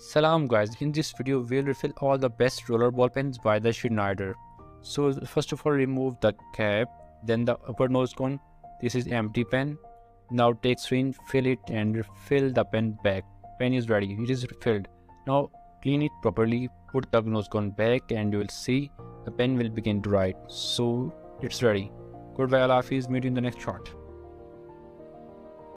Salam guys, in this video we'll refill all the best rollerball pens by the Schneider. So first of all remove the cap, then the upper nose cone. This is empty pen. Now take syringe, fill it and refill the pen back. Pen is ready, it is filled. Now clean it properly, put the nose cone back and you will see the pen will begin to write. So it's ready. Goodbye Allah Hafiz, meet you in the next shot.